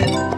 Thank